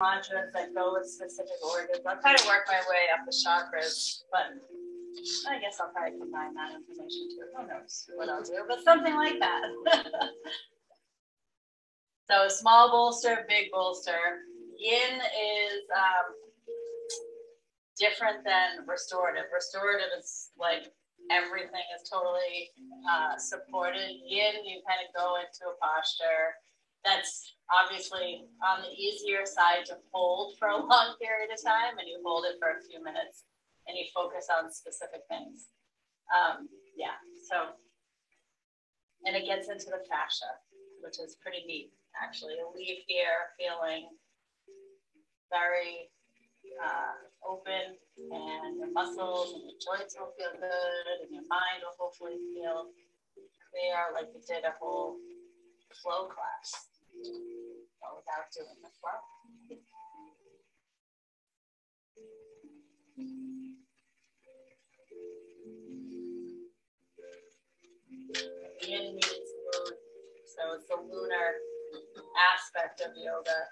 mantras that go with specific organs. I'll try to work my way up the chakras, but I guess I'll probably combine that information too. Who knows what I'll do, but something like that. so small bolster, big bolster. Yin is um, different than restorative. Restorative is like everything is totally uh, supported. Yin, you kind of go into a posture that's obviously on the easier side to hold for a long period of time, and you hold it for a few minutes and you focus on specific things. Um, yeah, so, and it gets into the fascia, which is pretty neat, actually. You'll leave here feeling very uh, open, and your muscles and your joints will feel good, and your mind will hopefully feel clear, like you did a whole flow class without doing the flow. Means moon, so it's the lunar aspect of yoga.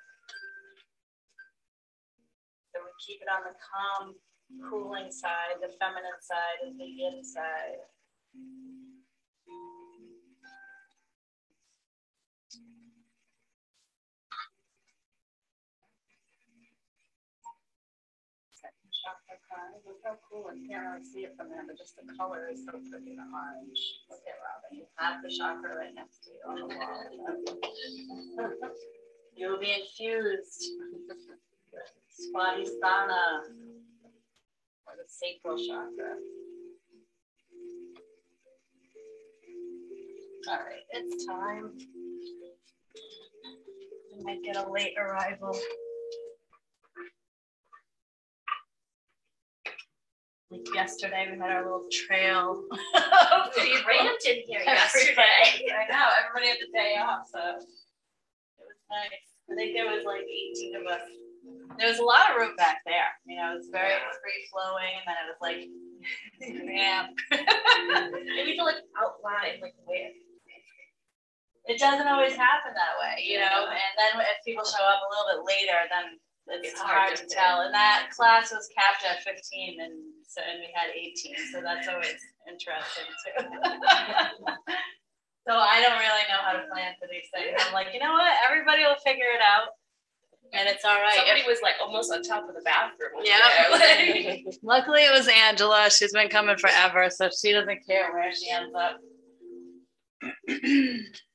So we keep it on the calm, cooling side. The feminine side and the yin side. Look how cool. I can't really see it from there, but just the color is so pretty the orange. Look at Robin. You have the chakra right next to you on the wall. you will be infused. Swadhisthana, or the sacral chakra. All right, it's time. I might get a late arrival. Like yesterday we had our little trail. we ramped in here yesterday. I know, everybody had the day off, so it was nice. I think there was like 18 of us. There was a lot of room back there. You know, it was very yeah. free flowing, and then it was like ramp. and you feel like outlined, like where? It doesn't always happen that way, you know. And then if people show up a little bit later, then it's, it's hard, hard, to tell. And that class was capped at 15, and so and we had 18, so that's always interesting too. so I don't really know how to plan for these things. I'm like, you know what? Everybody will figure it out. And it's all right. Somebody if, was like almost on top of the bathroom. Yeah. Luckily, it was Angela. She's been coming forever, so she doesn't care where she ends up.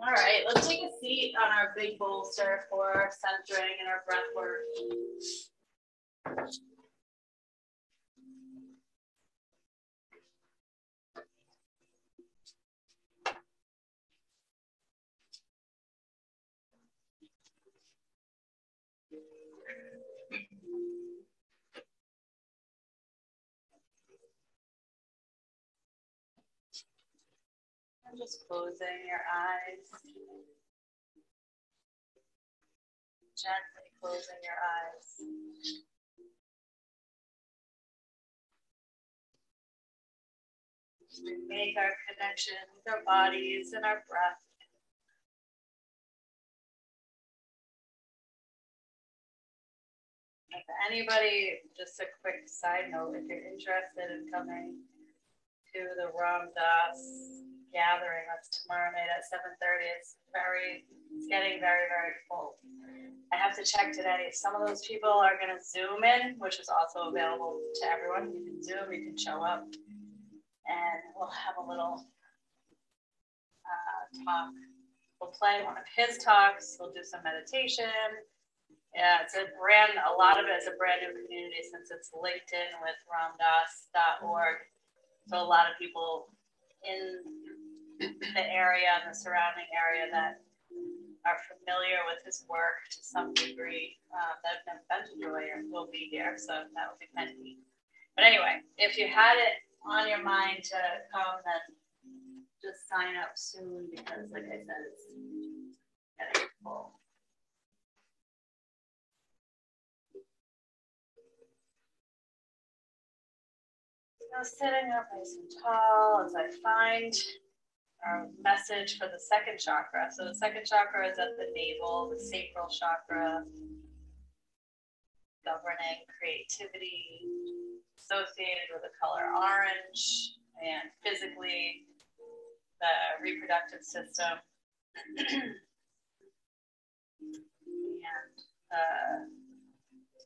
All right, let's take a seat on our big bolster for our centering and our breath work. Just closing your eyes. Gently closing your eyes. We make our connection with our bodies and our breath. If anybody, just a quick side note, if you're interested in coming to the Ram Dass gathering. That's tomorrow night at 7:30. It's very, it's getting very, very full. I have to check today. Some of those people are going to Zoom in, which is also available to everyone. You can Zoom, you can show up, and we'll have a little uh, talk. We'll play one of his talks. We'll do some meditation. Yeah, it's a brand, a lot of it is a brand new community since it's linked in with ramdass.org. So a lot of people in the area and the surrounding area that are familiar with his work to some degree um, that have been to joy will be here. So that would be neat. But anyway, if you had it on your mind to come, then just sign up soon because, like I said, it's getting full. So sitting up nice and tall as I find our message for the second chakra. So the second chakra is at the navel, the sacral chakra, governing creativity, associated with the color orange, and physically the reproductive system and the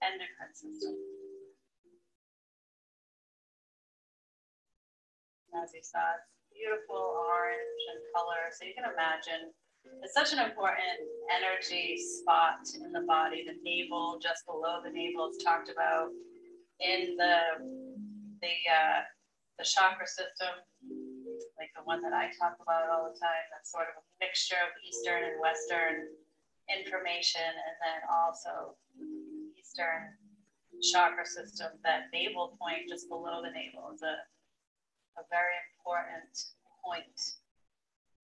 endocrine system. As you saw, beautiful orange and color. So you can imagine it's such an important energy spot in the body. The navel, just below the navel, is talked about in the the uh, the chakra system, like the one that I talk about all the time. That's sort of a mixture of Eastern and Western information, and then also Eastern chakra system. That navel point just below the navel is a a very important point.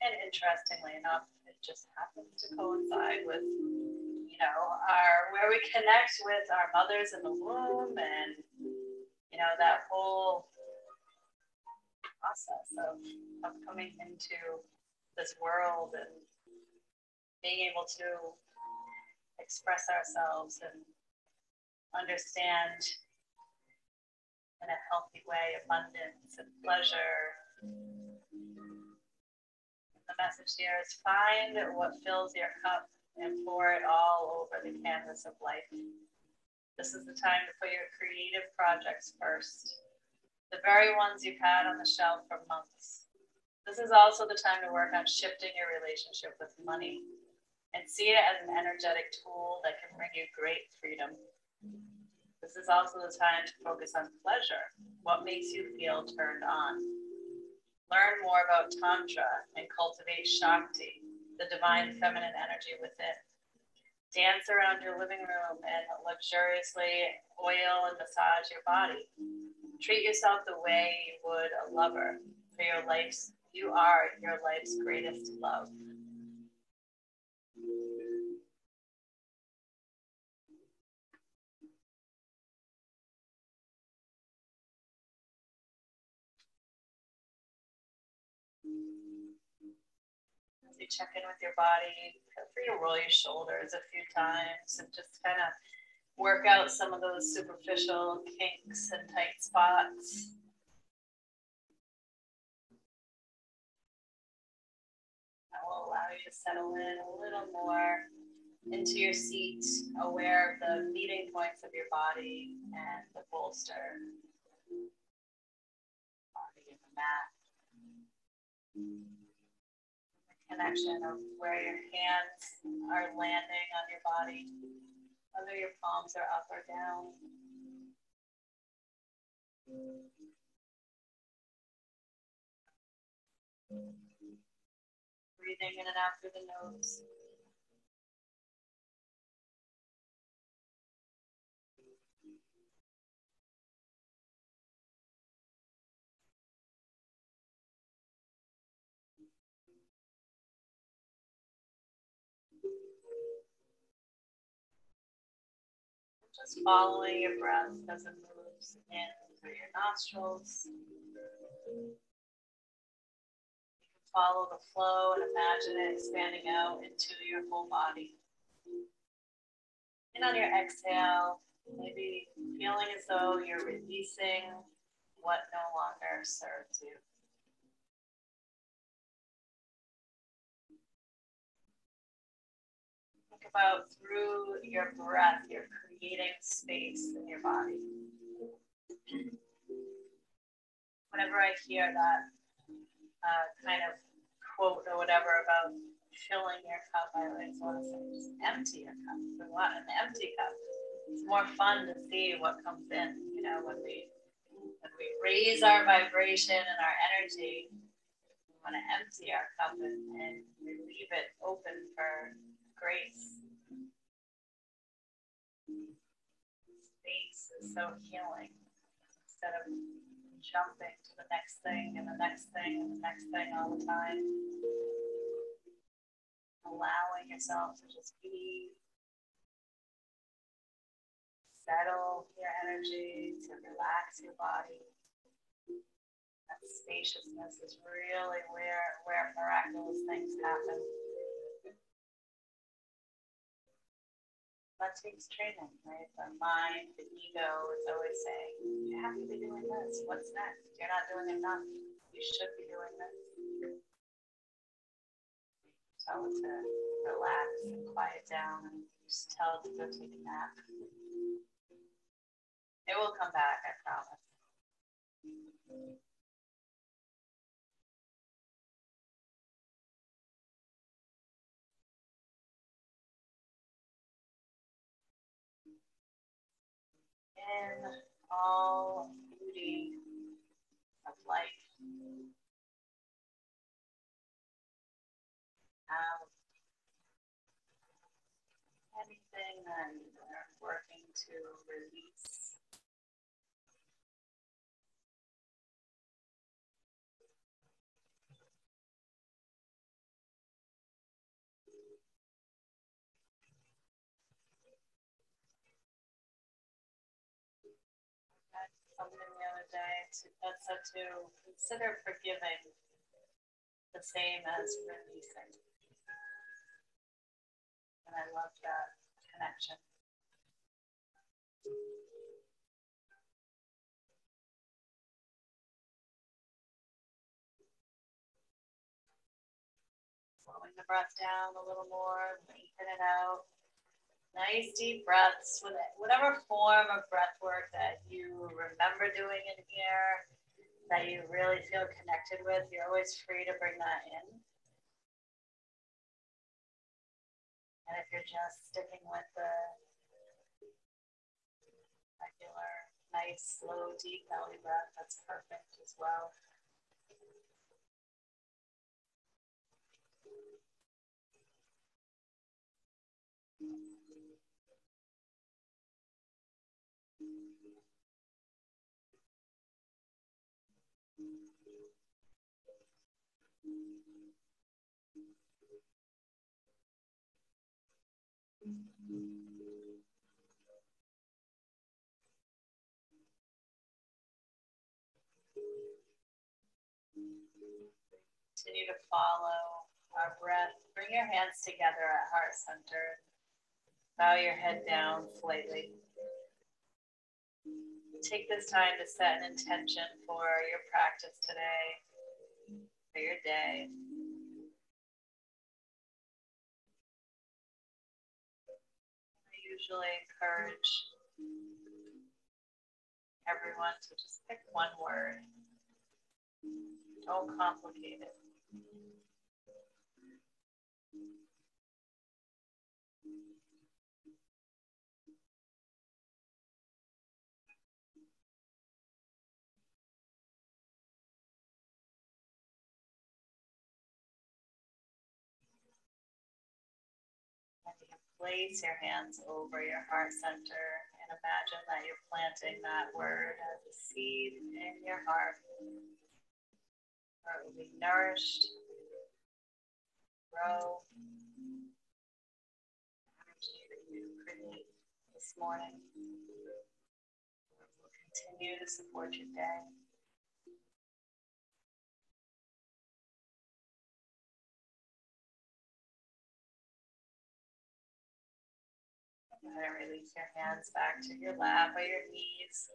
And interestingly enough, it just happens to coincide with, you know, our where we connect with our mothers in the womb and you know that whole process of, of coming into this world and being able to express ourselves and understand in a healthy way, abundance and pleasure. The message here is find what fills your cup and pour it all over the canvas of life. This is the time to put your creative projects first, the very ones you've had on the shelf for months. This is also the time to work on shifting your relationship with money and see it as an energetic tool that can bring you great freedom. This is also the time to focus on pleasure. What makes you feel turned on? Learn more about Tantra and cultivate Shakti, the divine feminine energy within. Dance around your living room and luxuriously oil and massage your body. Treat yourself the way you would a lover, for your life's you are your life's greatest love. Check in with your body, feel free to roll your shoulders a few times and just kind of work out some of those superficial kinks and tight spots. That will allow you to settle in a little more into your seat, aware of the meeting points of your body and the bolster, body and the mat connection of where your hands are landing on your body, whether your palms are up or down. Breathing in and out through the nose. Just following your breath as it moves in through your nostrils. You can follow the flow and imagine it expanding out into your whole body. And on your exhale, maybe feeling as though you're releasing what no longer serves you. Think about through your breath, you're creating space in your body. Whenever I hear that uh, kind of quote or whatever about filling your cup, I always want to say just empty your cup. We an empty cup. It's more fun to see what comes in, you know, when we when we raise our vibration and our energy, we want to empty our cup and, and we leave it open for grace space so healing instead of jumping to the next thing and the next thing and the next thing all the time. Allowing yourself to just be, settle your energy, to relax your body. That spaciousness is really where, where miraculous things happen. That takes training, right? The mind, the ego is always saying, You have to be doing this. What's next? You're not doing enough. You should be doing this. Tell it to relax and quiet down and just tell it to go take a nap. It will come back, I promise. In all beauty of life. Out anything that you're working to release. To, that to consider forgiving the same as releasing. And I love that connection. Slowing the breath down a little more, lengthen it out. Nice deep breaths with. Whatever form of breath work that you remember doing in here, that you really feel connected with, you're always free to bring that in. And if you're just sticking with the regular, nice, slow, deep belly breath, that's perfect as well. Continue to follow our breath. Bring your hands together at heart center. Bow your head down slightly. Take this time to set an intention for your practice today, for your day. I usually encourage everyone to just pick one word. Don't complicate it. Place your hands over your heart center and imagine that you're planting that word as a seed in your heart. It will be nourished, grow, energy that you create this morning will continue to support your day. Go ahead release your hands back to your lap or your knees.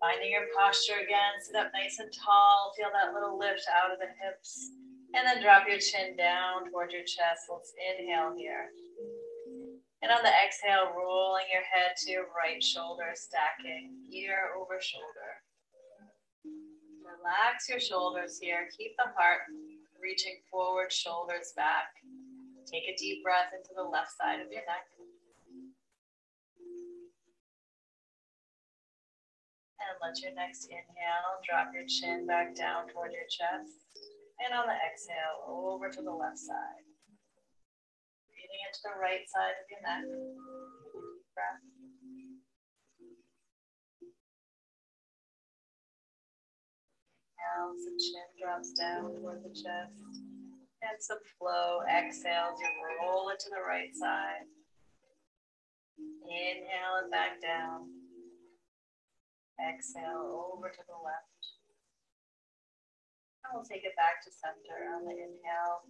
Finding your posture again, sit up nice and tall. Feel that little lift out of the hips. And then drop your chin down toward your chest. Let's inhale here. And on the exhale, rolling your head to your right shoulder, stacking ear over shoulder. Relax your shoulders here. Keep the heart reaching forward, shoulders back. Take a deep breath into the left side of your neck. And let your next inhale drop your chin back down toward your chest. And on the exhale, over to the left side. Breathing into the right side of your neck. Deep breath. Inhale, the chin drops down toward the chest. And some flow. Exhale, you roll it to the right side. Inhale it back down. Exhale over to the left. And we'll take it back to center on the inhale.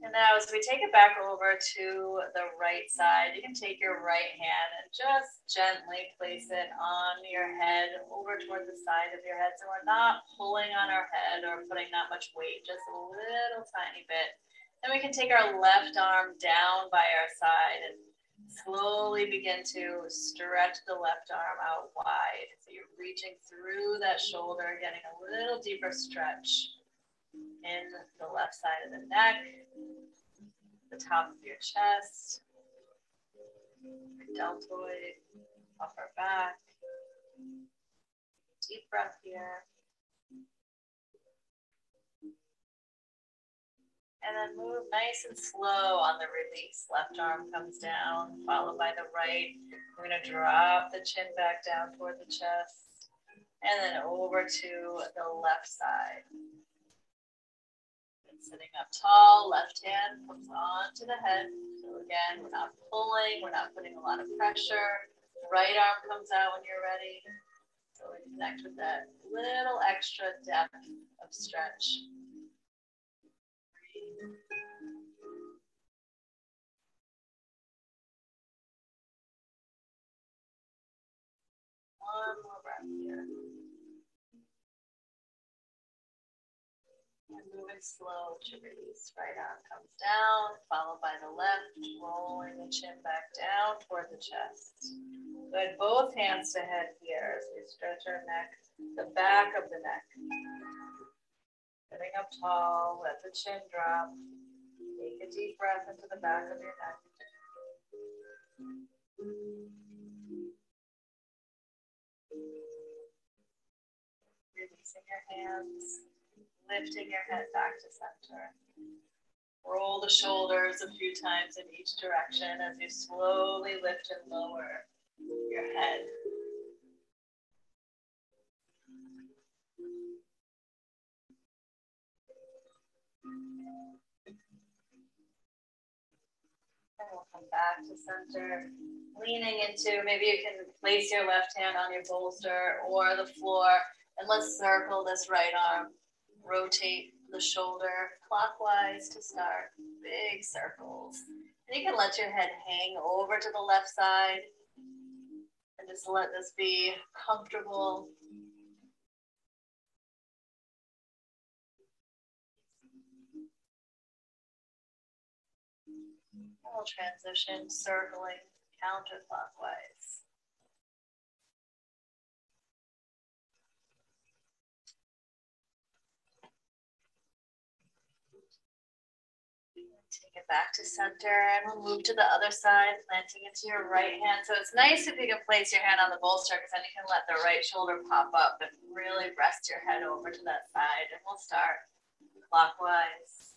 And now as we take it back over to the right side, you can take your right hand and just gently place it on your head over toward the side of your head. So we're not pulling on our head or putting that much weight, just a little tiny bit. Then we can take our left arm down by our side and slowly begin to stretch the left arm out wide. So you're reaching through that shoulder, getting a little deeper stretch in the left side of the neck, the top of your chest, deltoid, upper back. Deep breath here. And then move nice and slow on the release. Left arm comes down, followed by the right. We're going to drop the chin back down toward the chest. And then over to the left side And sitting up tall, left hand comes onto the head. So again, we're not pulling, we're not putting a lot of pressure. Right arm comes out when you're ready. So we connect with that little extra depth of stretch. One more breath here. And moving slow to release. Right arm comes down, followed by the left, rolling the chin back down toward the chest. Good. Both hands to head here as we stretch our neck, the back of the neck. Sitting up tall, let the chin drop. Take a deep breath into the back of your neck. Releasing your hands lifting your head back to center. Roll the shoulders a few times in each direction as you slowly lift and lower your head. And we'll come back to center, leaning into, maybe you can place your left hand on your bolster or the floor, and let's circle this right arm rotate the shoulder clockwise to start, big circles. And you can let your head hang over to the left side and just let this be comfortable. We'll transition circling counterclockwise. It back to center and we'll move to the other side, planting into your right hand. So it's nice if you can place your hand on the bolster because then you can let the right shoulder pop up and really rest your head over to that side. And we'll start clockwise.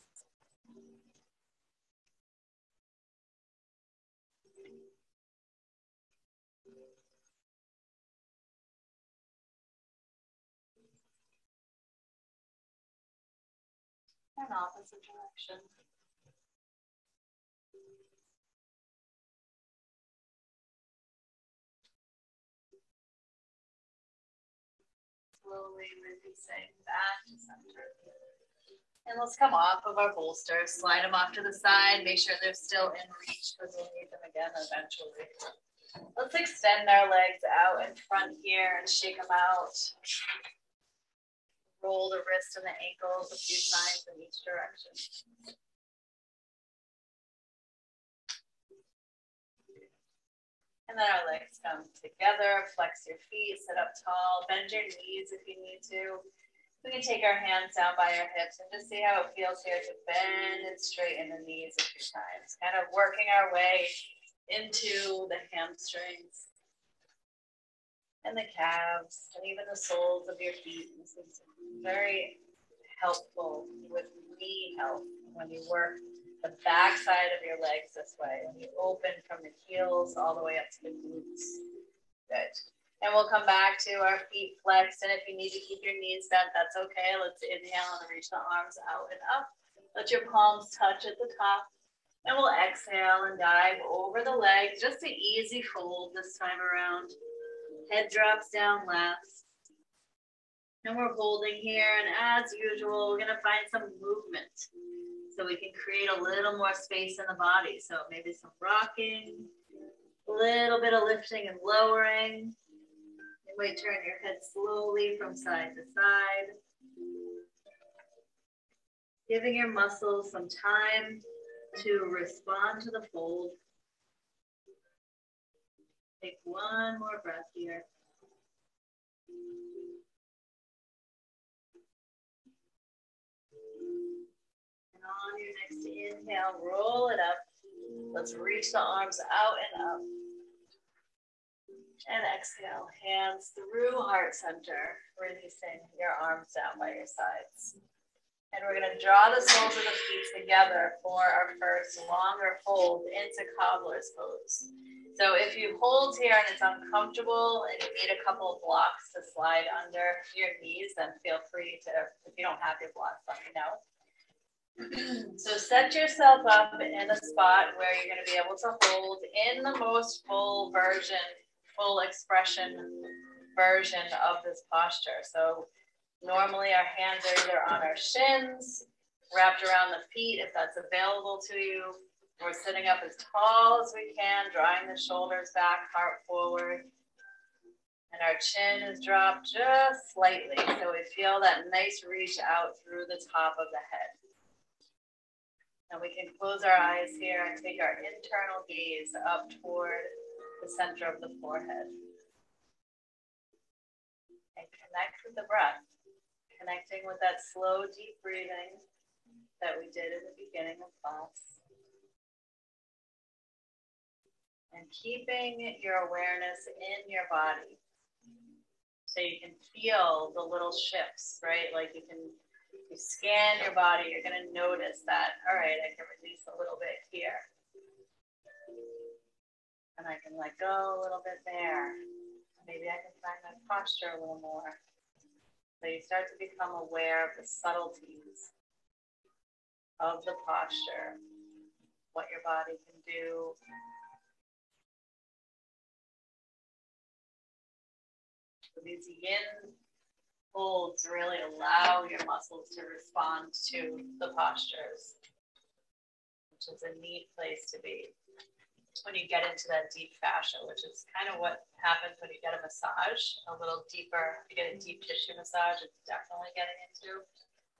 And opposite direction. Slowly releasing center. And let's come off of our bolsters, slide them off to the side, make sure they're still in reach because we'll need them again eventually. Let's extend our legs out in front here and shake them out. Roll the wrist and the ankles a few times in each direction. And then our legs come together, flex your feet, sit up tall, bend your knees if you need to. We can take our hands down by our hips and just see how it feels here to bend and straighten the knees a few times. Kind of working our way into the hamstrings and the calves and even the soles of your feet. This is very helpful with knee health when you work the back side of your legs this way. And you open from the heels all the way up to the glutes. Good. And we'll come back to our feet flexed. And if you need to keep your knees bent, that's okay. Let's inhale and reach the arms out and up. Let your palms touch at the top. And we'll exhale and dive over the legs. Just an easy fold this time around. Head drops down last. And we're holding here, and as usual, we're gonna find some movement. So we can create a little more space in the body. So maybe some rocking, a little bit of lifting and lowering. You might turn your head slowly from side to side. Giving your muscles some time to respond to the fold. Take one more breath here. On your next inhale, roll it up. Let's reach the arms out and up. And exhale, hands through heart center, releasing your arms down by your sides. And we're going to draw the soles of the feet together for our first longer hold into cobbler's pose. So if you hold here and it's uncomfortable and you need a couple of blocks to slide under your knees, then feel free to, if you don't have your blocks, let me know. so set yourself up in a spot where you're going to be able to hold in the most full version, full expression version of this posture. So Normally our hands are either on our shins, wrapped around the feet if that's available to you. We're sitting up as tall as we can, drawing the shoulders back, heart forward. And our chin is dropped just slightly. So we feel that nice reach out through the top of the head. And we can close our eyes here and take our internal gaze up toward the center of the forehead. And connect with the breath connecting with that slow, deep breathing that we did in the beginning of class. And keeping your awareness in your body. So you can feel the little shifts, right? Like you can you scan your body, you're going to notice that, all right, I can release a little bit here. And I can let go a little bit there. Maybe I can find my posture a little more. So you start to become aware of the subtleties of the posture, what your body can do. These yin holds really allow your muscles to respond to the postures, which is a neat place to be when you get into that deep fascia, which is kind of what happens when you get a massage, a little deeper. you get a deep tissue massage, it's definitely getting into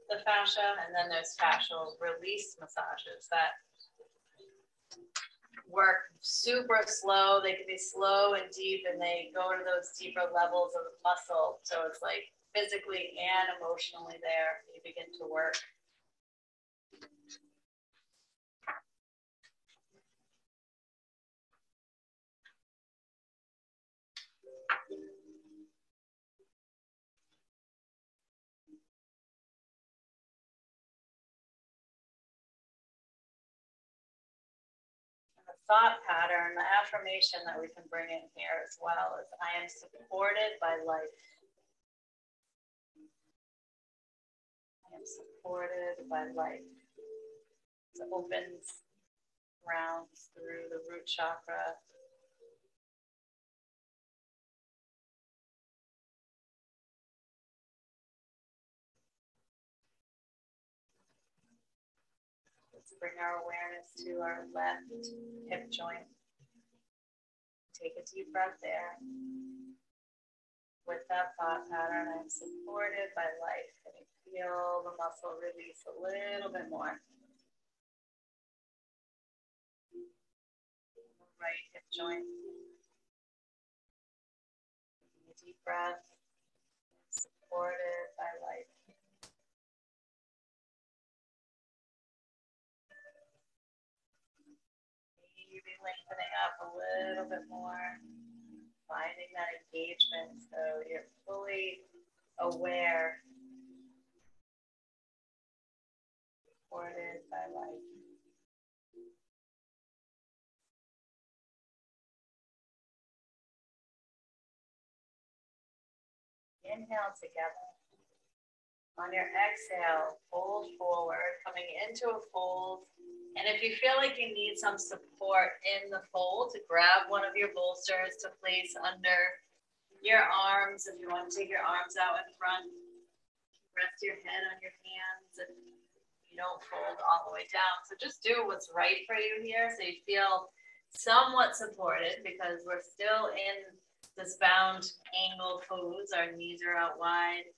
the fascia. And then there's fascial release massages that work super slow. They can be slow and deep, and they go to those deeper levels of the muscle. So it's like physically and emotionally there. You begin to work. The thought pattern, the affirmation that we can bring in here as well is I am supported by life. Am supported by life. It opens rounds through the root chakra. Let's bring our awareness to our left hip joint. Take a deep breath there. With that thought pattern, I'm supported by life. And you feel the muscle release a little bit more. Right hip joint. Deep breath. Supported by life. Maybe lengthening up a little bit more, finding that engagement so you're fully aware, supported by life. Inhale together. On your exhale, fold forward, coming into a fold and if you feel like you need some support in the fold, grab one of your bolsters to place under your arms. If you want to take your arms out in front, rest your head on your hands and you don't fold all the way down. So just do what's right for you here so you feel somewhat supported because we're still in this bound angled pose. Our knees are out wide.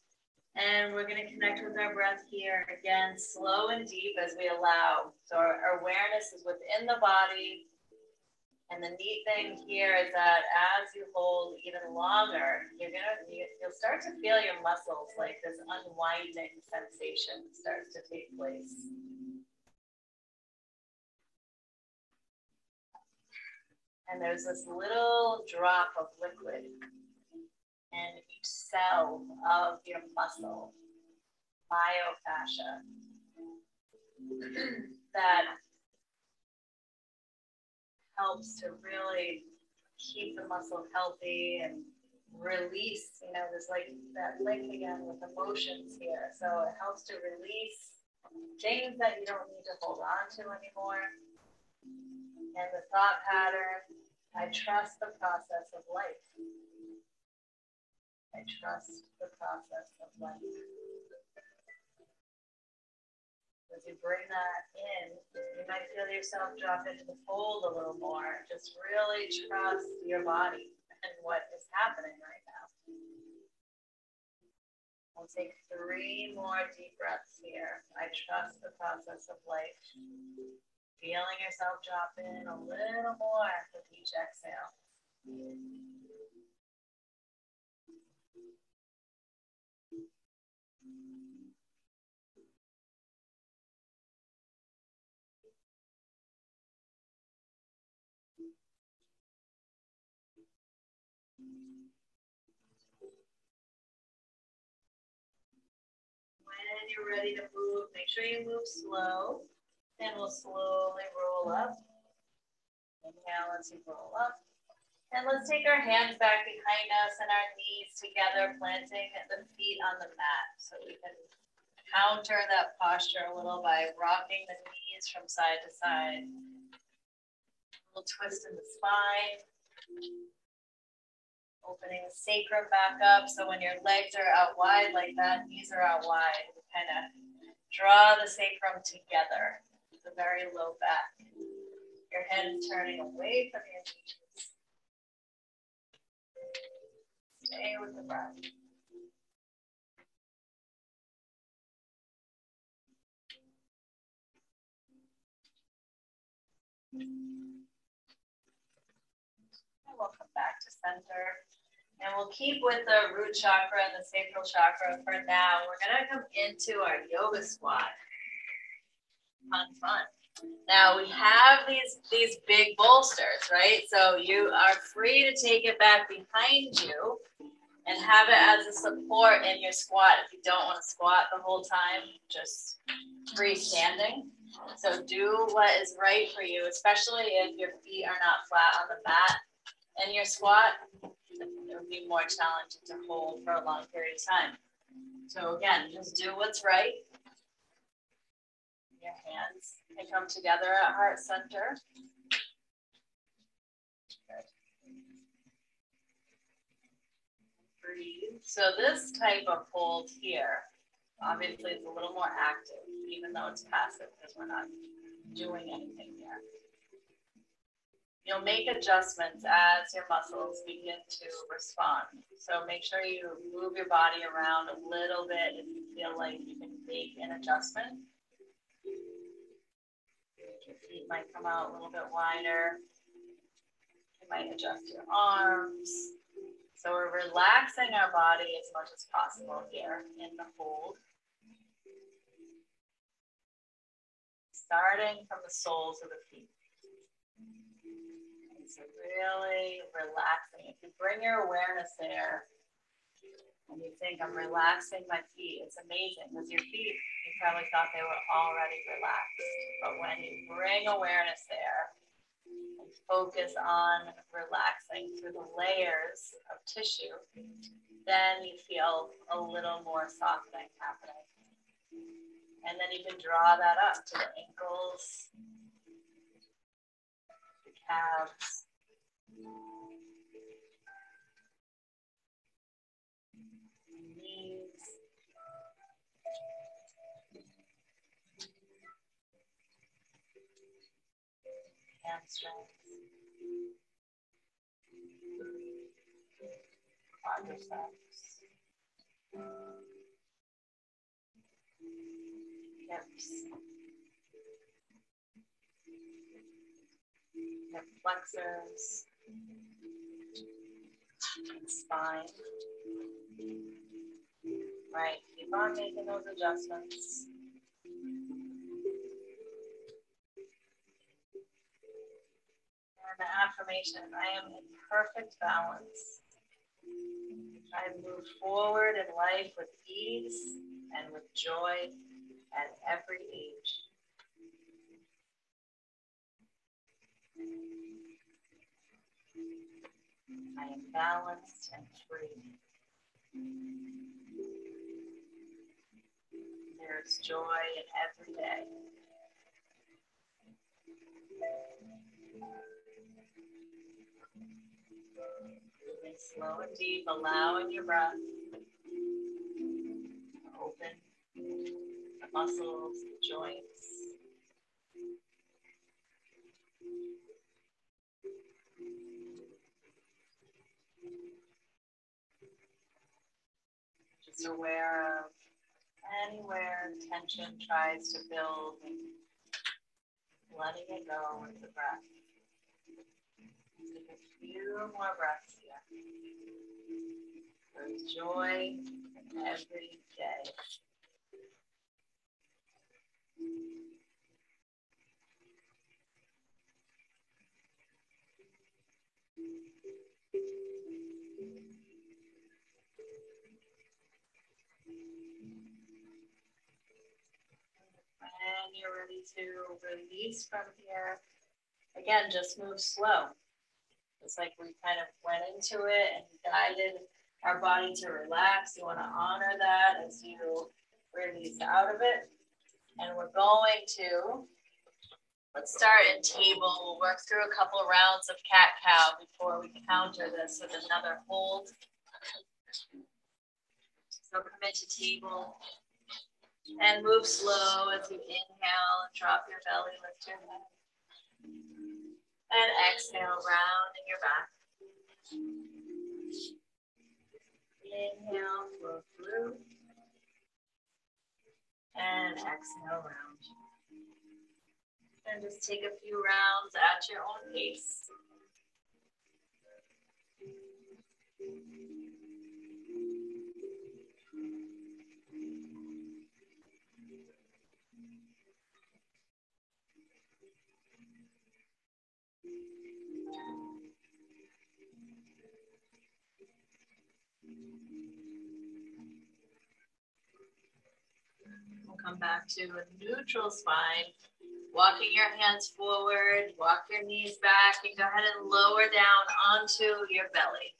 And we're going to connect with our breath here again, slow and deep as we allow. So our, awareness is within the body, and the neat thing here is that as you hold even longer, you're gonna you'll start to feel your muscles like this unwinding sensation starts to take place. And there's this little drop of liquid in each cell of your muscle, myofascia, that helps to really keep the muscle healthy and release, you know, there's like that link again with emotions here. So it helps to release things that you don't need to hold on to anymore. And the thought pattern, I trust the process of life. I trust the process of life. As you bring that in, you might feel yourself drop into the fold a little more. Just really trust your body and what is happening right now. We'll take three more deep breaths here. I trust the process of life. Feeling yourself drop in a little more with each exhale. When you're ready to move, make sure you move slow. And we'll slowly roll up. Inhale as you roll up. And let's take our hands back behind us and our knees together, planting the feet on the mat. So we can counter that posture a little by rocking the knees from side to side. A little twist in the spine. Opening the sacrum back up. So when your legs are out wide like that, knees are out wide. Kind of draw the sacrum together the very low back. Your head is turning away from your knees. Stay with the breath. And we'll come back to center. And we'll keep with the root chakra and the sacral chakra for now. We're going to come into our yoga squat fun, fun. Now we have these these big bolsters, right? So you are free to take it back behind you and have it as a support in your squat. If you don't want to squat the whole time, just freestanding. So do what is right for you, especially if your feet are not flat on the mat in your squat. It would be more challenging to hold for a long period of time. So again, just do what's right your hands can come together at heart center. Breathe. So this type of hold here, obviously is a little more active, even though it's passive because we're not doing anything here. You'll make adjustments as your muscles begin to respond. So make sure you move your body around a little bit if you feel like you can make an adjustment. Your feet might come out a little bit wider. You might adjust your arms. So we're relaxing our body as much as possible here in the hold. Starting from the soles of the feet. So really relaxing. If you bring your awareness there, and you think I'm relaxing my feet, it's amazing because your feet you probably thought they were already relaxed. But when you bring awareness there and focus on relaxing through the layers of tissue, then you feel a little more softening happening. And then you can draw that up to the ankles, have knees. Quadriceps. Hips. Hip flexors, and spine. Right, keep on making those adjustments. And the affirmation, I am in perfect balance. I move forward in life with ease and with joy at every age. I am balanced and free. There's joy in every day. Moving slow and deep, allowing your breath open the muscles, the joints. Just aware of anywhere tension tries to build, letting it go with the breath. Take a few more breaths here. There's joy every day. When you're ready to release from here, again, just move slow. It's like we kind of went into it and guided our body to relax. You want to honor that as you release out of it. And we're going to, let's start in table. We'll work through a couple rounds of cat cow before we counter this with another hold. So come into table and move slow as you inhale and drop your belly, lift your head. And exhale, rounding your back. Inhale, flow through. And exhale, round. And just take a few rounds at your own pace. Come back to a neutral spine. Walking your hands forward, walk your knees back, and go ahead and lower down onto your belly.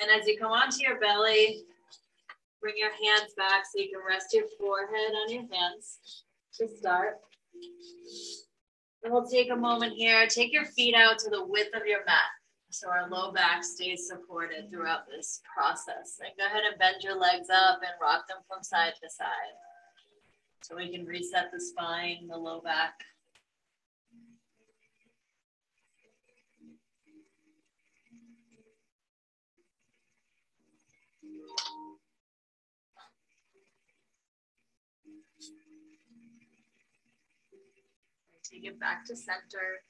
And as you come onto your belly, bring your hands back so you can rest your forehead on your hands to start. And we'll take a moment here. Take your feet out to the width of your mat. So our low back stays supported throughout this process. And go ahead and bend your legs up and rock them from side to side. So we can reset the spine, the low back. Take it back to center.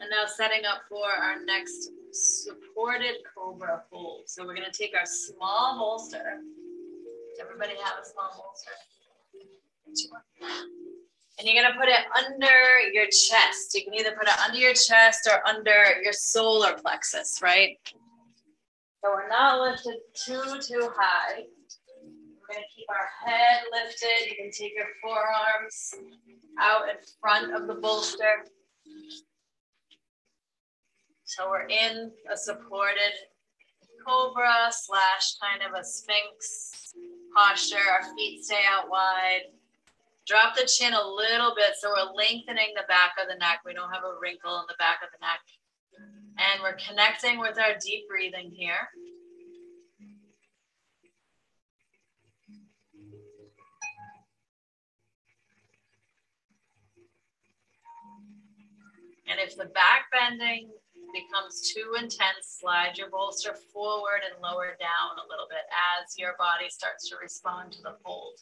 And now setting up for our next supported cobra hold. So we're gonna take our small bolster. Does everybody have a small bolster? And you're gonna put it under your chest. You can either put it under your chest or under your solar plexus, right? So we're not lifted too, too high. We're gonna keep our head lifted. You can take your forearms out in front of the bolster. So we're in a supported cobra slash kind of a sphinx posture. Our feet stay out wide. Drop the chin a little bit so we're lengthening the back of the neck. We don't have a wrinkle in the back of the neck. And we're connecting with our deep breathing here. And if the back bending becomes too intense, slide your bolster forward and lower down a little bit as your body starts to respond to the fold.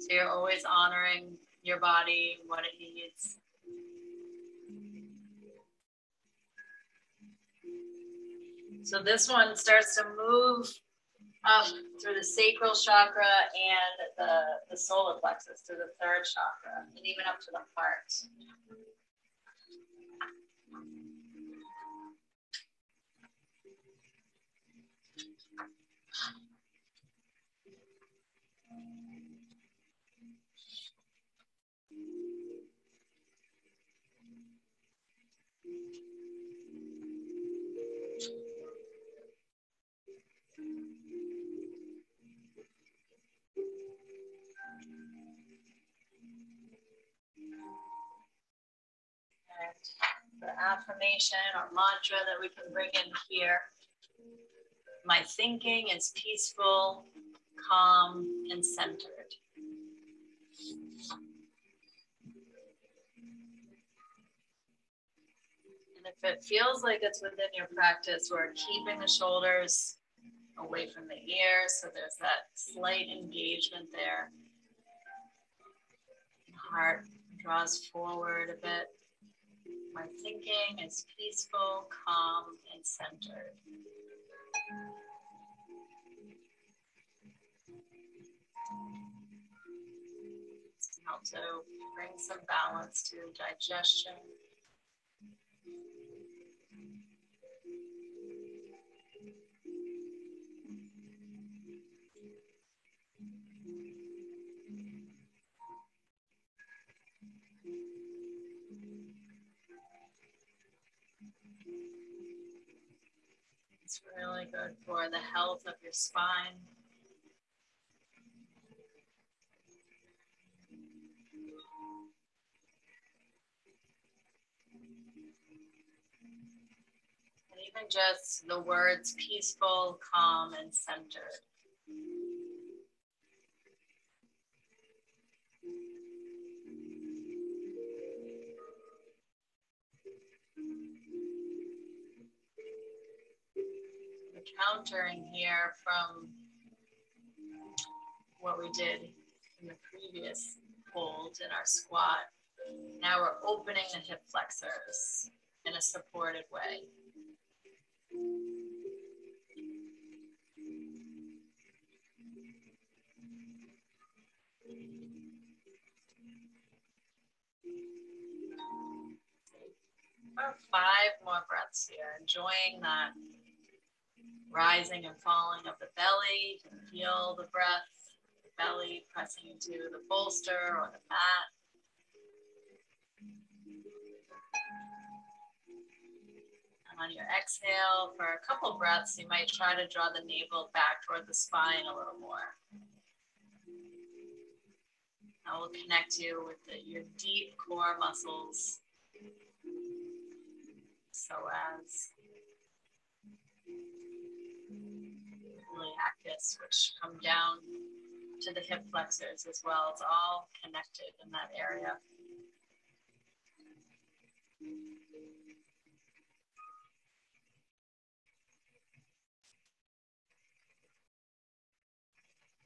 So you're always honoring your body, what it needs. So this one starts to move up through the sacral chakra and the, the solar plexus, through the third chakra, and even up to the heart. The affirmation or mantra that we can bring in here. My thinking is peaceful, calm, and centered. And if it feels like it's within your practice, we're keeping the shoulders away from the ears, so there's that slight engagement there. Heart draws forward a bit. My thinking is peaceful, calm, and centered. Also bring some balance to digestion. Really good for the health of your spine. And even just the words peaceful, calm, and centered. Countering here from what we did in the previous hold in our squat. Now we're opening the hip flexors in a supported way. Five more breaths here, enjoying that rising and falling of the belly. You can feel the breath, the belly pressing into the bolster or the mat. And on your exhale, for a couple breaths, you might try to draw the navel back toward the spine a little more. That will connect you with the, your deep core muscles so as which come down to the hip flexors as well. It's all connected in that area.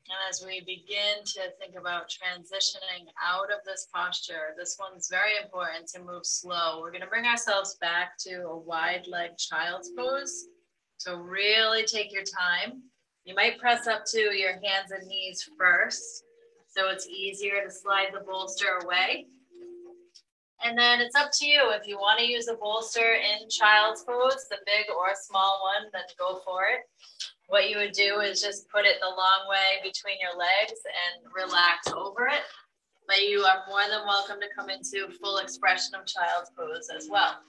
And as we begin to think about transitioning out of this posture, this one's very important to move slow. We're going to bring ourselves back to a wide leg child's pose. So really take your time. You might press up to your hands and knees first, so it's easier to slide the bolster away. And then it's up to you. If you want to use a bolster in child's pose, the big or small one, then go for it. What you would do is just put it the long way between your legs and relax over it. But you are more than welcome to come into full expression of child's pose as well.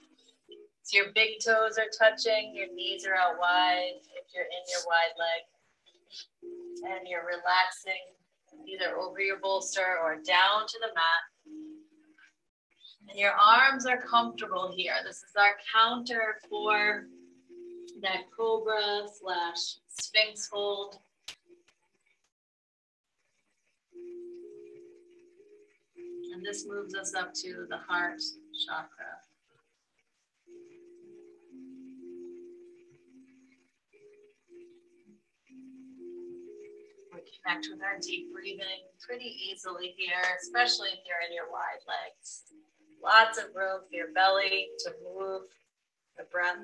So your big toes are touching, your knees are out wide if you're in your wide leg and you're relaxing either over your bolster or down to the mat. And your arms are comfortable here. This is our counter for that cobra slash sphinx hold. And this moves us up to the heart chakra. Connect with our deep breathing pretty easily here, especially if you're in your wide legs. Lots of room for your belly to move the breath.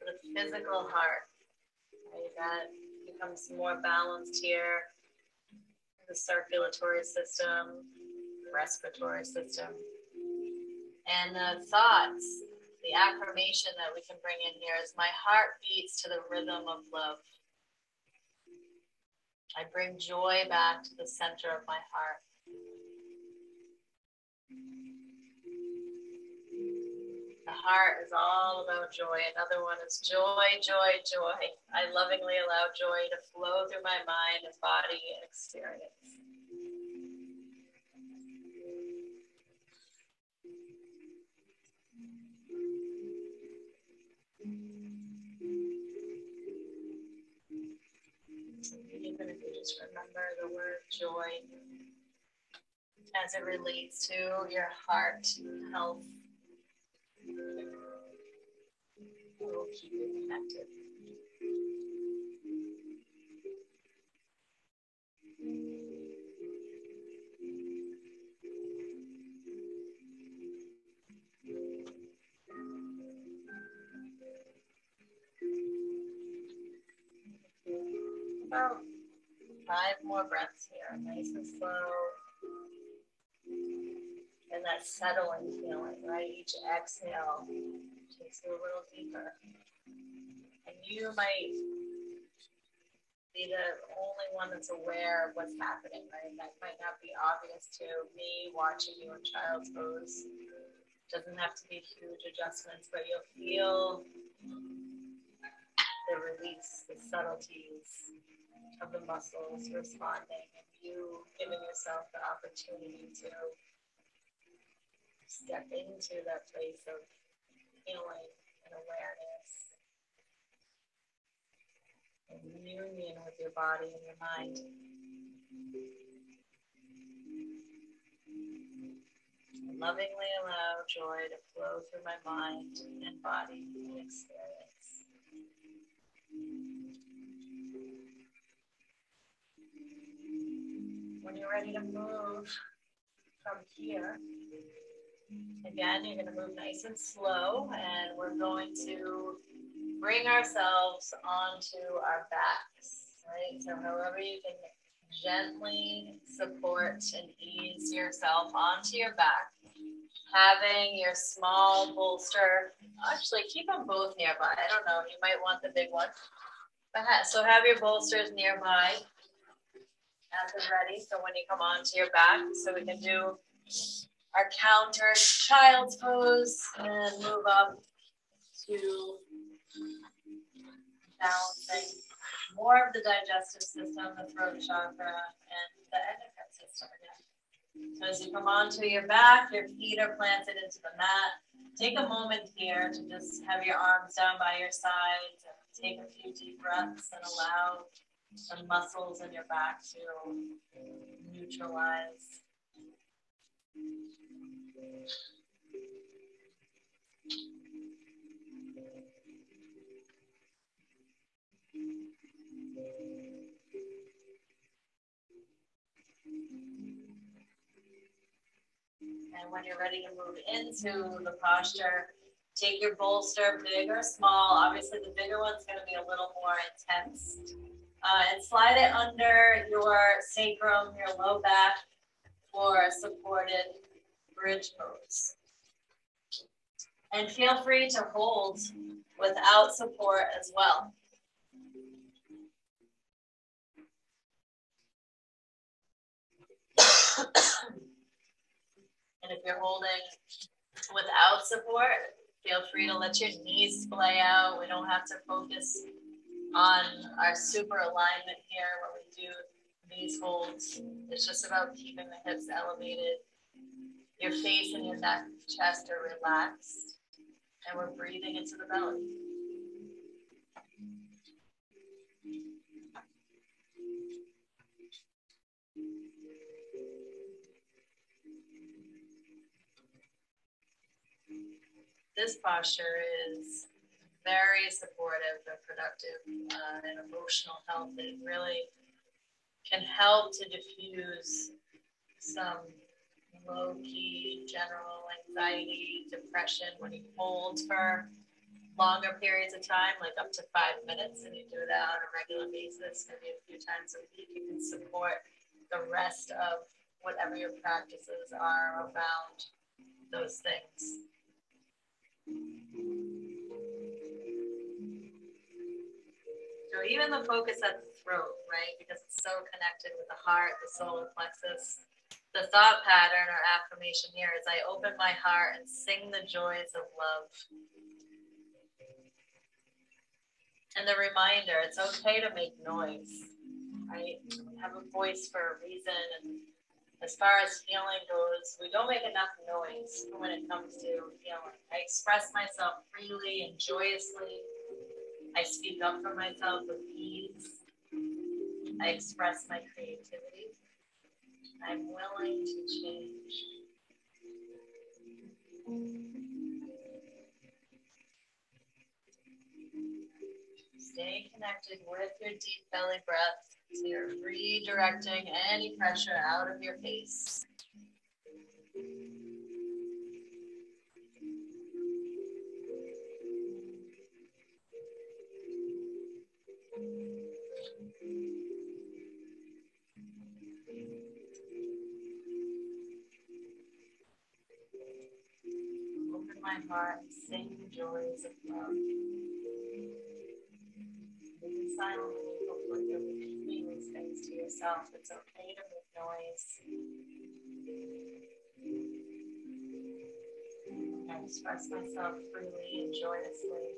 The physical heart, right? That becomes more balanced here the circulatory system, respiratory system. And the thoughts, the affirmation that we can bring in here is my heart beats to the rhythm of love. I bring joy back to the center of my heart. Heart is all about joy. Another one is joy, joy, joy. I lovingly allow joy to flow through my mind and body and experience. Even if you just remember the word joy as it relates to your heart health will keep you connected. About five more breaths here, nice and slow that settling feeling, right? Each exhale takes you a little deeper. And you might be the only one that's aware of what's happening, right? That might not be obvious to me watching you in child's pose. Doesn't have to be huge adjustments, but you'll feel the release, the subtleties of the muscles responding, and you giving yourself the opportunity to step into that place of healing and awareness and union with your body and your mind. lovingly allow joy to flow through my mind and body and experience. When you're ready to move from here, Again, you're going to move nice and slow, and we're going to bring ourselves onto our backs, right? So, however you can gently support and ease yourself onto your back. Having your small bolster, actually keep them both nearby. I don't know, you might want the big one. but So have your bolsters nearby as they're ready. So when you come onto your back, so we can do our counter child's pose and move up to balancing more of the digestive system, the throat chakra, and the endocrine system again. So as you come onto your back, your feet are planted into the mat. Take a moment here to just have your arms down by your sides and take a few deep breaths and allow the muscles in your back to neutralize and when you're ready to move into the posture, take your bolster, big or small. Obviously, the bigger one's going to be a little more intense. Uh, and slide it under your sacrum, your low back, for supported bridge pose. And feel free to hold without support as well. and if you're holding without support, feel free to let your knees splay out. We don't have to focus on our super alignment here when we do these holds. It's just about keeping the hips elevated your face and your neck, chest are relaxed, and we're breathing into the belly. This posture is very supportive and productive uh, and emotional health. It really can help to diffuse some low key general anxiety, depression when you hold for longer periods of time, like up to five minutes, and you do that on a regular basis, maybe a few times a week, you can support the rest of whatever your practices are around those things. So even the focus at the throat, right? Because it's so connected with the heart, the solar plexus. The thought pattern or affirmation here is I open my heart and sing the joys of love. And the reminder, it's okay to make noise, right? Have a voice for a reason. And as far as feeling goes, we don't make enough noise when it comes to feeling. I express myself freely and joyously I speak up for myself with ease. I express my creativity. I'm willing to change. Stay connected with your deep belly breath so you're redirecting any pressure out of your face. My heart sing the joys of love. Be silently, hopefully you're repeating these things to yourself. It's okay to make noise. I express myself freely and joyously.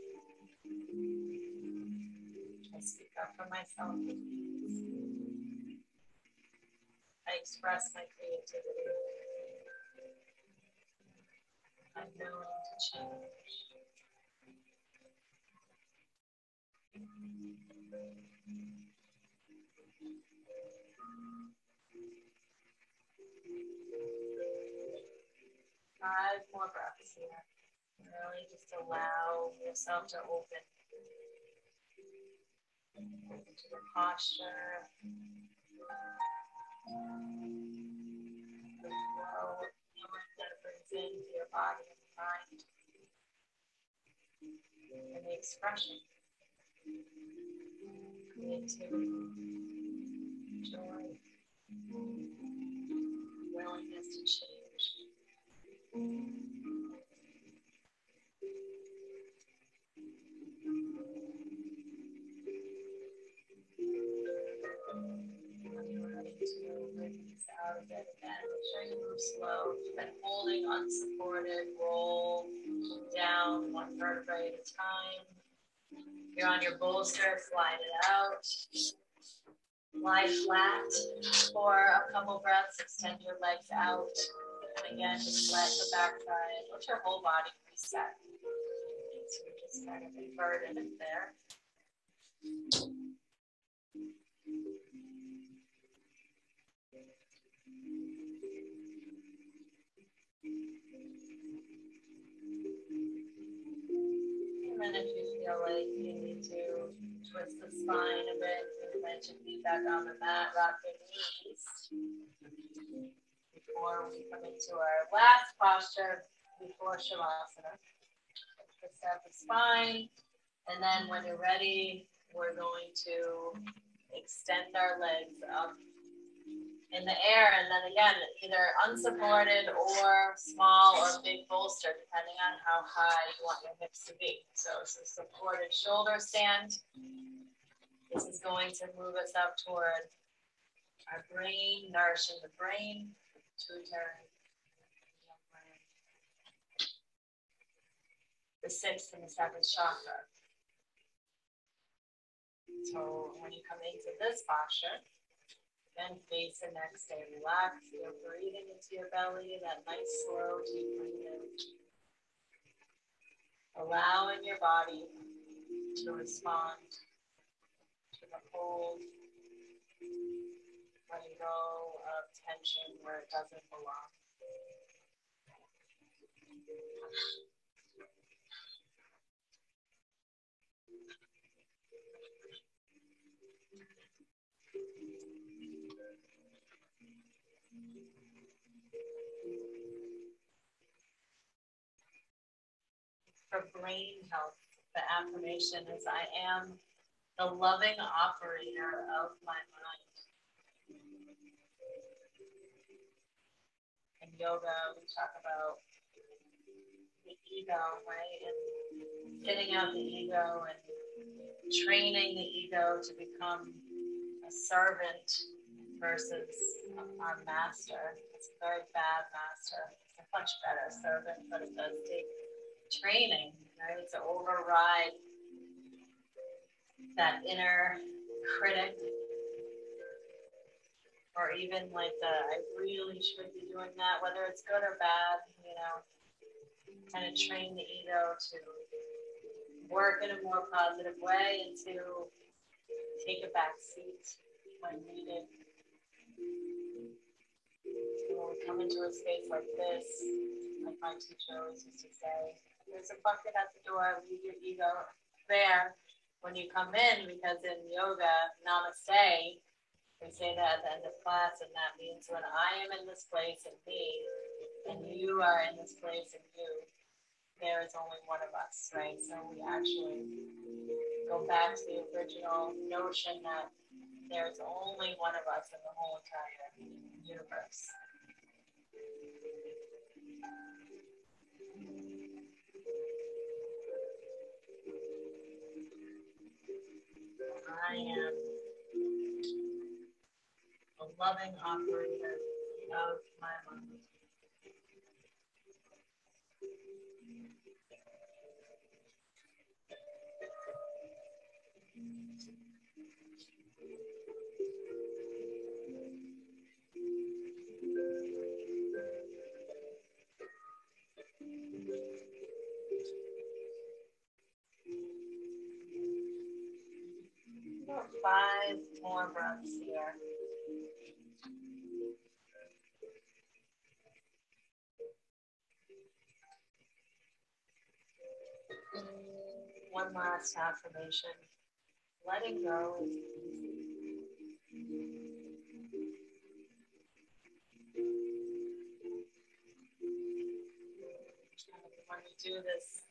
I speak up for myself with ease. I express my creativity. To change. Five more breaths here. Really just allow yourself to open. Open to the posture. The flow that brings into your body and mind. And the expression, creativity, joy, willingness to change. You move slow. Keep it holding unsupported. Roll down one vertebrae at a time. You're on your bolster, slide it out. Lie flat for a couple breaths. Extend your legs out. And again, just let the back side, let your whole body reset. So just kind of inverted in there. Feel like you need to twist the spine a bit, plant your feet back on the mat, rock your knees. Before we come into our last posture before Shavasana. Twist out the spine. And then when you're ready, we're going to extend our legs up in the air and then again either unsupported or small or big bolster depending on how high you want your hips to be. So it's a supported shoulder stand. This is going to move us up toward our brain nourishing the brain. Pituitary the sixth and the seventh chakra. So when you come into this posture then face the next day. Relax. You're breathing into your belly, that nice slow deep breathing. Allowing your body to respond to the hold, letting go of tension where it doesn't belong. For brain health, the affirmation is I am the loving operator of my mind. In yoga, we talk about the ego, right? And getting out the ego and training the ego to become a servant versus our master. It's a very bad master. It's a much better servant, but it does take training, right? To override that inner critic or even like the I really should be doing that, whether it's good or bad, you know, kind of train the ego to work in a more positive way and to take a back seat when needed. When we come into a space like this, like my teacher always used to say, there's a bucket at the door, leave your ego there when you come in, because in yoga, namaste, we say that at the end of class, and that means when I am in this place and me, and you are in this place and you, there is only one of us, right? So we actually go back to the original notion that there's only one of us in the whole entire universe. I am a loving operator of my mind. Five more breaths here. One last affirmation. Letting go is easy. When we do this,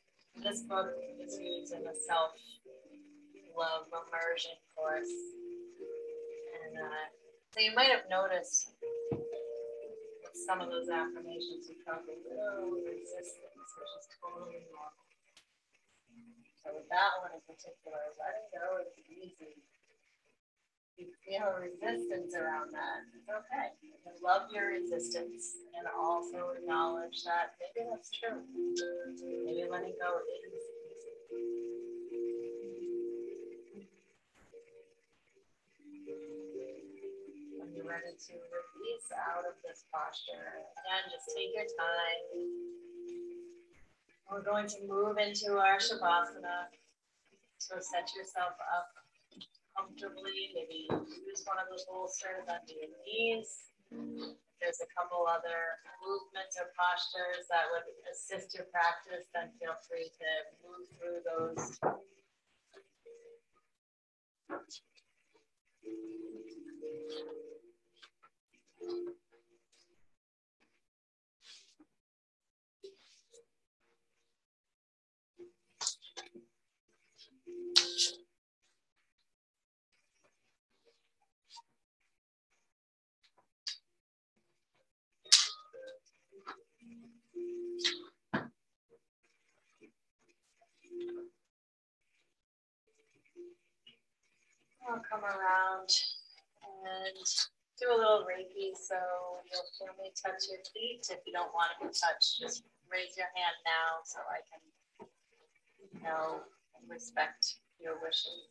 this book is used in a self love immersion course. And uh, so you might have noticed with some of those affirmations, you felt a little resistance, which is totally normal. So with that one in particular, letting go is easy. You feel resistance around that. It's okay. You love your resistance and also acknowledge that maybe that's true. Maybe letting go is ready to release out of this posture. Again, just take your time. We're going to move into our Shavasana. So set yourself up comfortably. Maybe use one of those bolsters under your knees. There's a couple other movements or postures that would assist your practice, then feel free to move through those. I'll come around and do a little Reiki. So you'll feel me touch your feet. If you don't want to be touched, just raise your hand now so I can know and respect your wishes.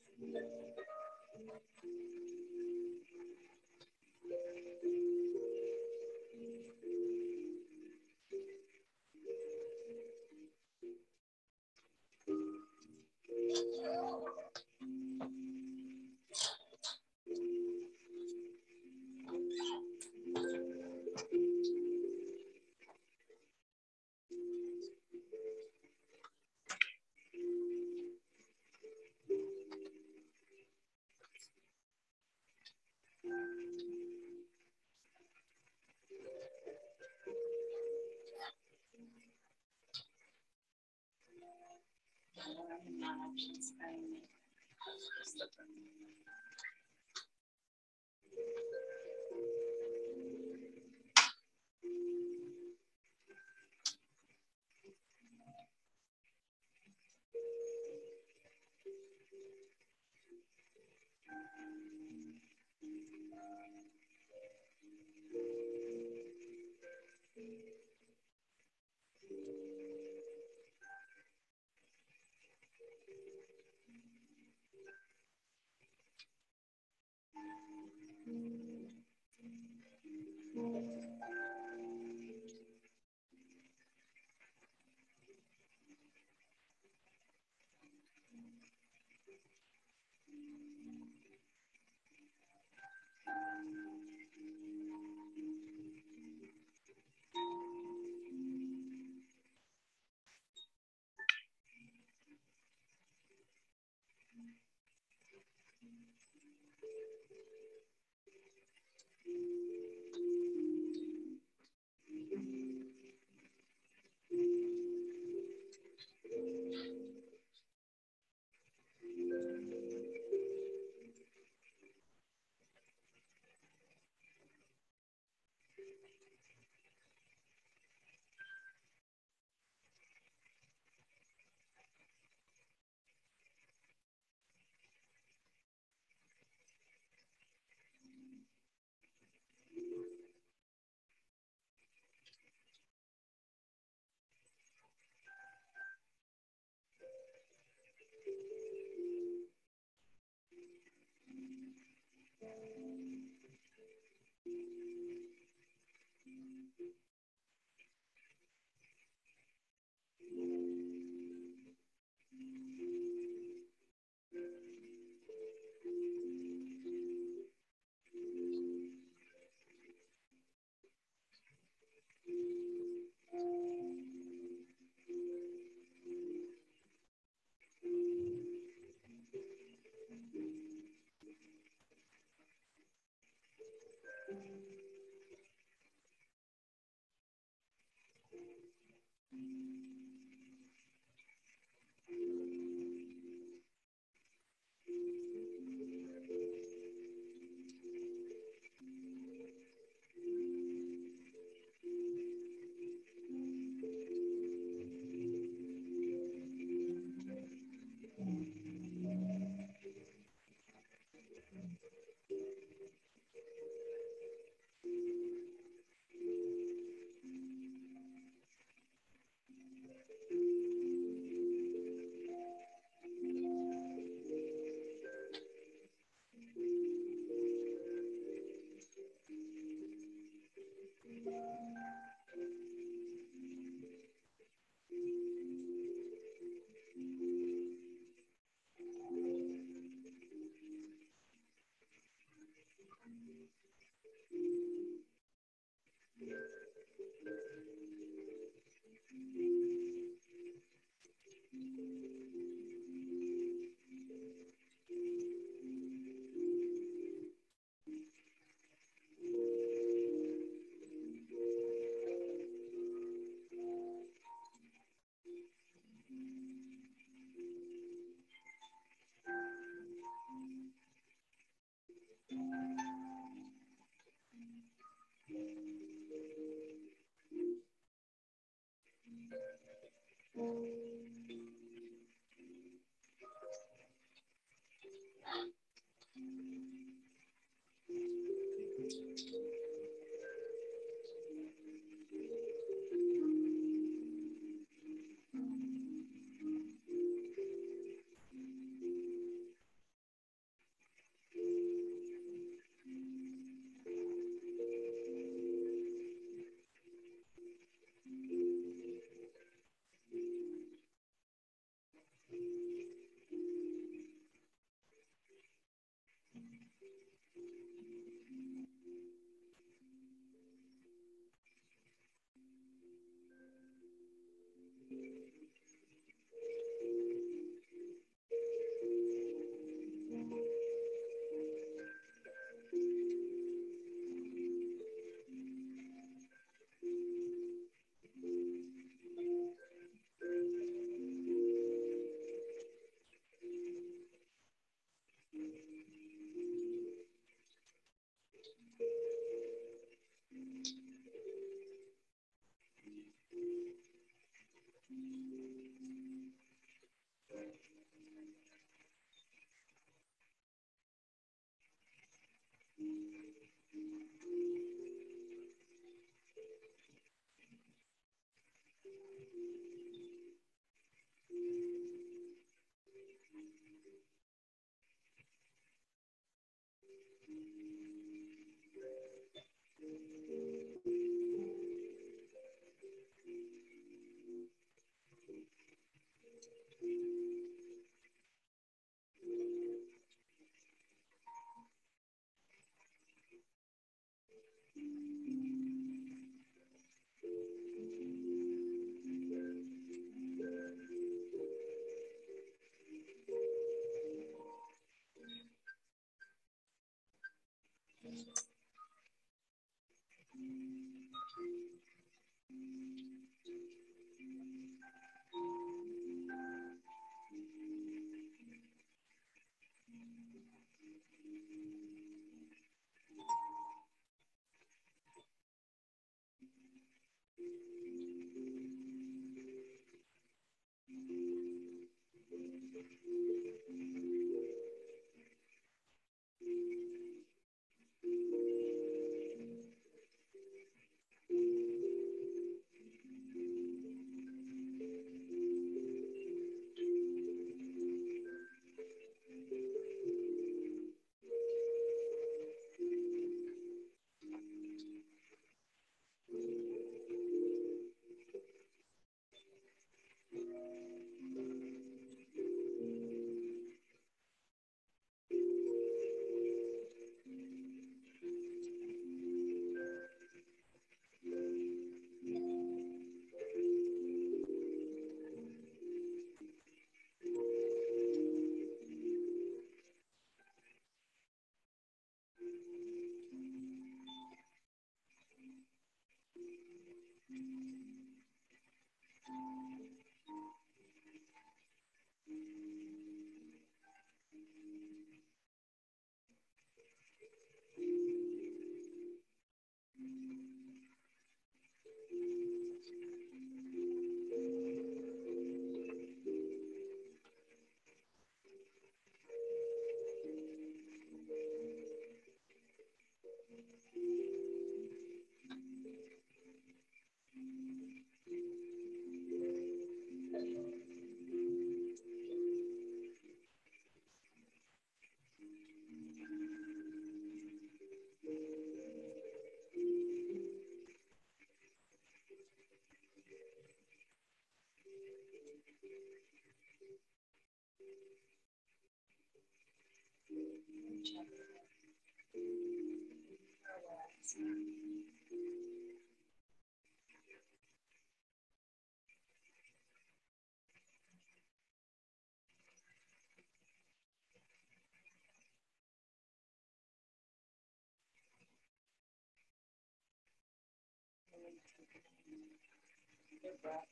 Good breath.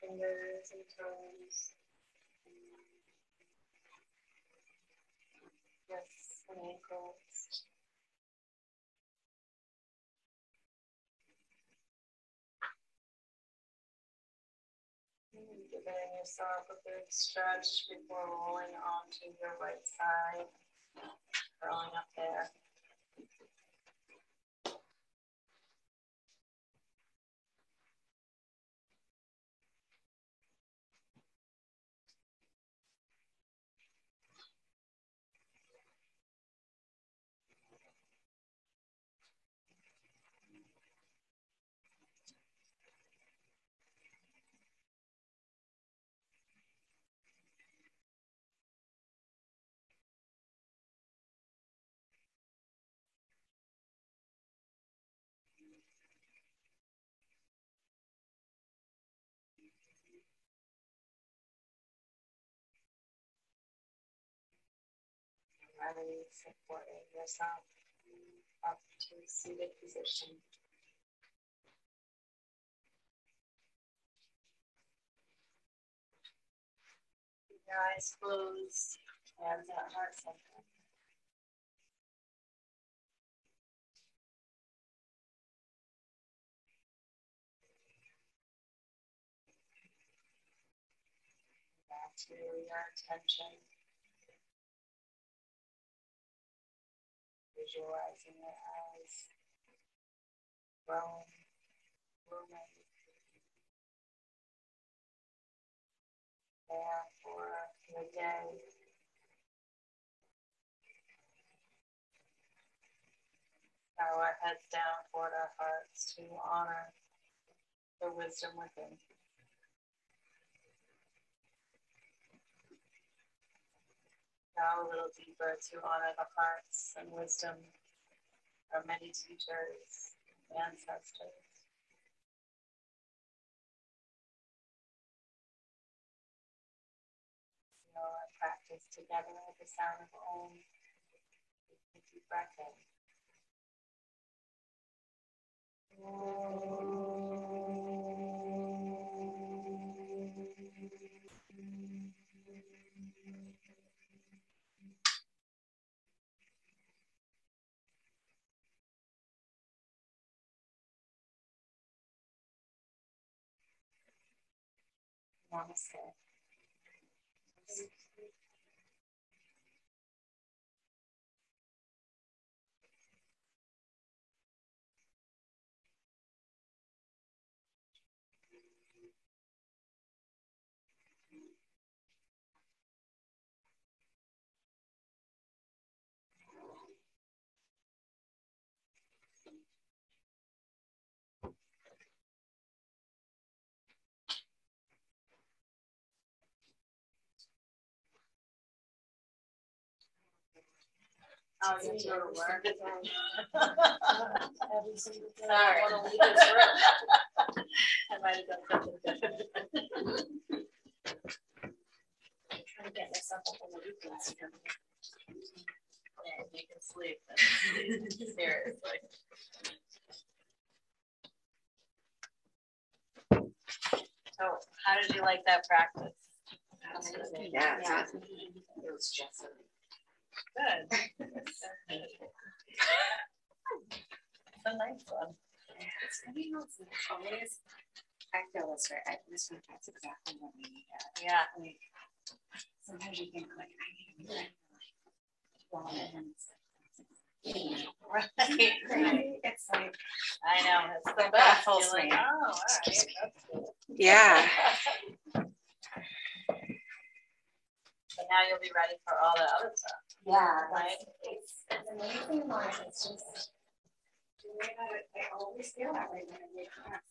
Fingers and toes. Wrists and ankles. Giving yourself a big stretch before rolling onto your right side. Curling up there. Ready, supporting yourself up to seated position. Your eyes closed, hands at heart center. To your attention. Visualizing it as growing, blooming. There for the day. Bow our heads down toward our hearts to honor the wisdom within. Bow a little deeper to honor the hearts and wisdom of many teachers, and ancestors. Feel our practice together at the sound of Om. Deep breath in. Namaste. Oh, you have to go to work. Every single day. Sorry. I wanna leave this room. I might have done something different. Trying to get myself up on the weekends. Yeah, you can sleep. Seriously. So how did you like that practice? Yeah. It was just. Good. It's a nice one. I feel this way, I, this one, that's exactly what we need. Yeah. Like, sometimes you think like, I need to be. Right. Right, it's like, I know, it's the best. Yeah. But now you'll be ready for all the other stuff. Yeah, Right. It's, it's amazing, Mark, it's just. the way that I always feel that way when I make class.